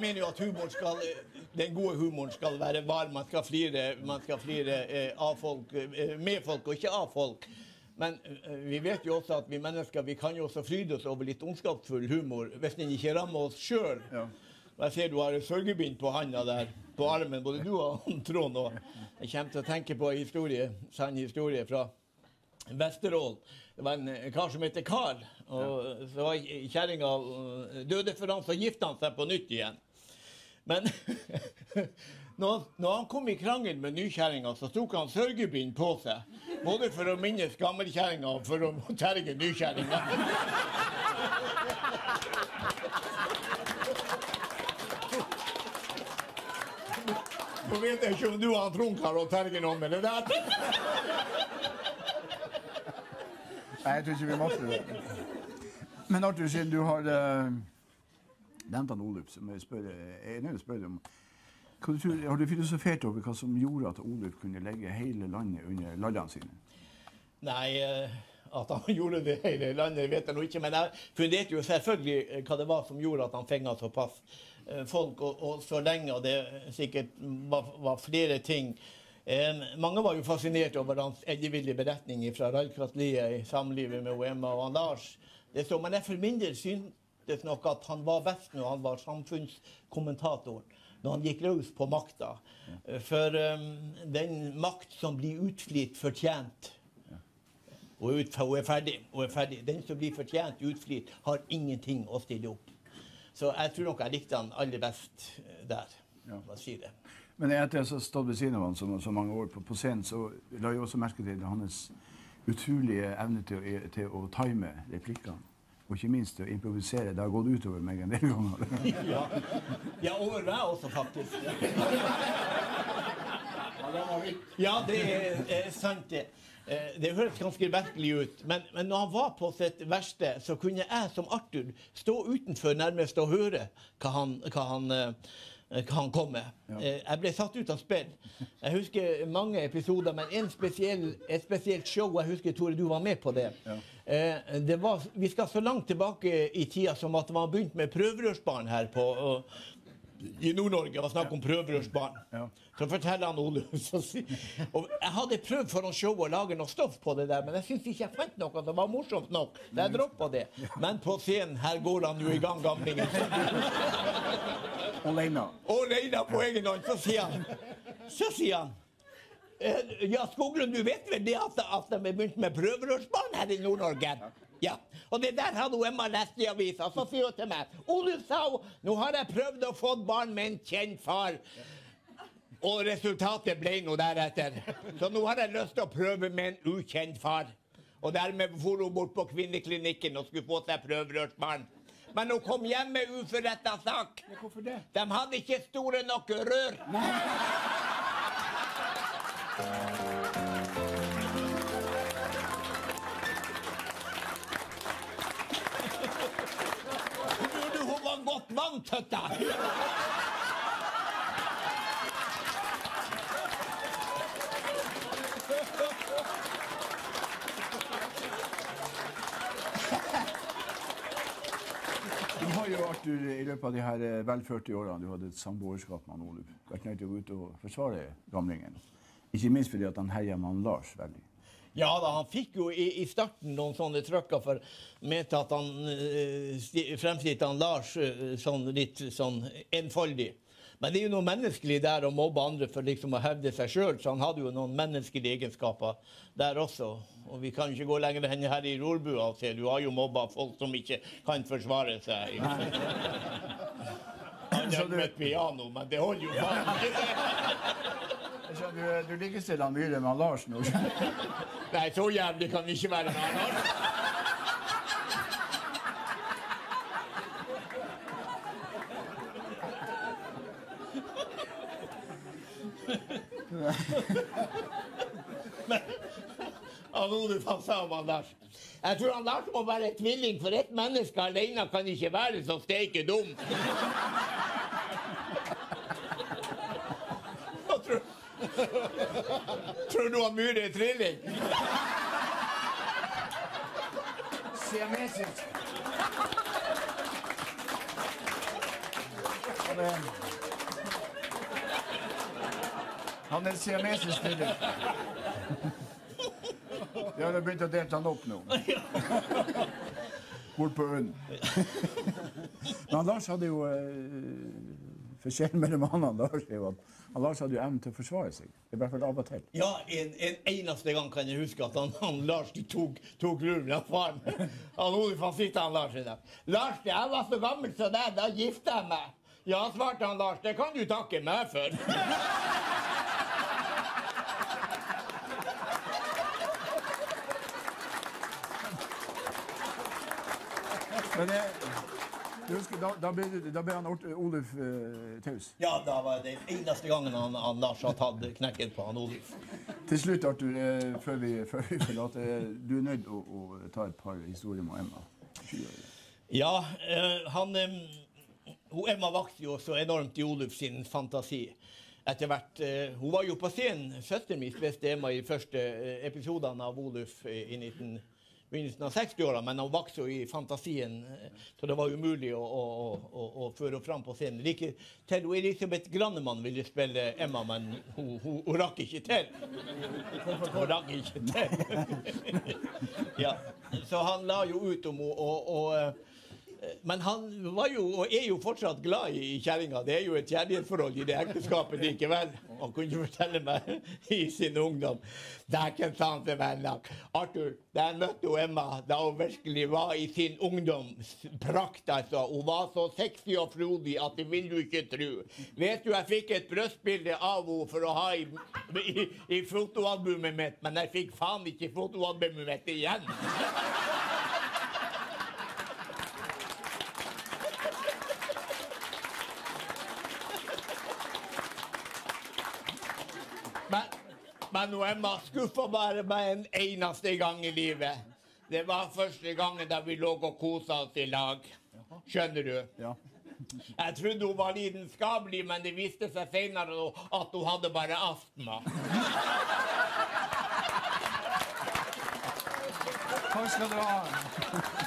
jeg mener jo at humoren skal, den gode humoren skal være varm. Man skal flire, man skal flire eh, av folk, eh, med folk, og ikke av folk. Men eh, vi vet jo også at vi mennesker vi kan jo også fryde oss over litt ondskapsfull humor hvis den ikke rammer oss sjøl. Ja. Og jeg ser du har et sørgebind på handa der, på armen, både du og Trond. Og jeg kommer til å tenke på en historie, sann historie fra Vesterålen. Det var en kar som heter Karl, Og så var kjerringa døde for han, så gifta han seg på nytt igjen. Men når, når han kom i krangel med nykjerringa, så tok han sørgebind på seg. Både for å minnes gammelkjerringa og for å terge nykjerringa. Nå vet jeg ikke om du og han Trond klarer å terge noen med det der. Nei, jeg tror ikke vi måtte det. Men Arthur, siden du har uh, nevnt han Oluf, så må jeg spørre, jeg er nødt å spørre om du tror, Har du filosofert over hva som gjorde at Oluf kunne legge hele landet under lallene sine? Nei, eh, at han gjorde det hele landet, vet jeg nå ikke. Men jeg funderte jo selvfølgelig eh, hva det var som gjorde at han fenga såpass eh, folk, og, og så lenge. Og det sikkert var, var flere ting. Eh, mange var jo fascinert over hans ellevillige beretning fra Rallkratliet i samlivet med Oema og Lars. Det så, men jeg for min del syntes nok at han var best når han var samfunnskommentator, Når han gikk løs på makta. For um, den makt som blir utflitt, fortjent og ut, og er ferdig, og er ferdig. Den som blir fortjent utflitt, har ingenting å stille opp. Så jeg tror nok jeg likte han aller best eh, der. Ja. Si det? Men etter jeg har stått ved siden av han så, så mange år på, på scenen, så la jeg også merke til hans utrolige evne til, til å time replikkene. Og ikke minst å improvisere. Det har gått utover meg en del ganger. Ja, ja over meg også, faktisk. Ja, det er, er sant, det. Eh, Det høres ganske merkelig ut, men, men når han var på sitt verste, så kunne jeg som Arthur stå utenfor nærmest og høre hva han, hva han, eh, komme. han kom med. Eh, Jeg ble satt ut av spill. Jeg husker mange episoder, men en spesiell, et spesielt show Jeg husker, Tore, du var med på det. Ja. det var, vi skal så langt tilbake i tida som at det var begynt med prøverørsbarn her på i Nord-Norge. Det var snakk om prøverørsbarn. Ja. Så forteller han Ole og Jeg hadde prøvd foran showet å lage noe stoff på det der, men jeg syns ikke jeg fant noe som var morsomt nok. Så jeg droppa det. Men på scenen, her går han jo i gang, gamlingen. Alene. Alene på egen hånd, så sier han Så sier han eh, Ja, Skoglund, du vet vel det at, at de begynte med prøverørsbarn her i Nord-Norge? Ja. Og det der hadde Emma lest i avisa. Så sier hun til meg Oluf, sa hun, nå har jeg prøvd å få barn med en kjent far. Og resultatet ble noe deretter. Så nå har jeg lyst til å prøve med en ukjent far. Og dermed for hun bort på kvinneklinikken og skulle få seg prøverørsbarn. Men hun kom hjem med uforretta sak. Hvorfor det? De hadde ikke store nok rør. Burde hun var godt vant til Du har jo, Arthur, i løpet av de her velførte vel 40 årene du hadde et samboerskap med Oluf, vært nødt til å gå ut og forsvare gamlingen. Ikke minst fordi at han herja med han Lars veldig. Ja da, han fikk jo i, i starten noen sånne trøkker for mente at han øh, fremstilte han Lars øh, sånn litt sånn enfoldig. Men det er jo noe menneskelig der å mobbe andre for liksom å hevde seg sjøl, så han hadde jo noen menneskelige egenskaper der også. Og vi kan ikke gå lenger enn her i rorbua og se. Du har jo mobba folk som ikke kan forsvare seg. Han har med piano, men det holder jo faen ikke. Jeg Du, du likestiller Myhre med Lars nå. Nei, så jævlig kan vi ikke være med. Lars. Men han Oluf du sa om Anders. Jeg tror han Lars må være tvilling, for ett menneske alene kan ikke være så steike dum. Tror Tror du han Myhre er trilling? Siamesisk. Han er, siamesisk tvilling. Det har begynt å dele han opp nå. Bort på UNN. Men Lars hadde jo eh, Forskjellen mellom han og Lars er jo at han Lars hadde jo evnen til å forsvare seg. I hvert fall av og til. Ja, en, en eneste gang kan jeg huske at han, han Lars de tok, tok luren av faren. Han Oluf han sitter han Lars i dag. Lars, jeg var så gammel som deg, da gifta jeg meg. Ja, svarte han Lars, det kan du takke meg for. Men jeg husker, da, da, ble, da ble han Oluf uh, taus. Ja, da var det eneste gangen han, han Lars har tatt knekken på han Oluf. Til slutt, Arthur, eh, før vi, før vi forlater, eh, du er nødt å, å ta et par historier med Emma. Ja, eh, han eh, hun Emma vakte jo så enormt i Oluf sin fantasi. Etter hvert, eh, Hun var jo på scenen. Søsteren min spilte Emma i de første episodene av Oluf i, i 19, begynnelsen av 60-åra, men hun vokste jo i fantasien, eh, så det var umulig å, å, å, å, føre fram på scenen. Like til Elisabeth Grannemann ville spille Emma, men hun, hun, hun rakk ikke til. Hun rakk ikke til. ja. Så han la jo ut om henne, og, og eh, men han var jo, og er jo fortsatt glad i kjerringa. Det er jo et kjærlighetsforhold i det ekteskapet likevel. Han kunne fortelle meg i sin ungdom. Dæken, sann til vennene. Arthur, da jeg møtte Emma, da hun virkelig var i sin ungdoms prakt, altså. Hun var så sexy og frodig at det vil du ikke tro. Vet du, jeg fikk et brystbilde av henne for å ha i, i, i fotoalbumet mitt, men jeg fikk faen ikke fotoalbumet mitt igjen. Men, men Emma skuffa bare meg en eneste gang i livet. Det var første gangen da vi lå og kosa oss i lag. Skjønner du? Ja. Jeg trodde hun var lidenskapelig, men det viste seg senere at hun hadde bare astma. Takk skal du ha.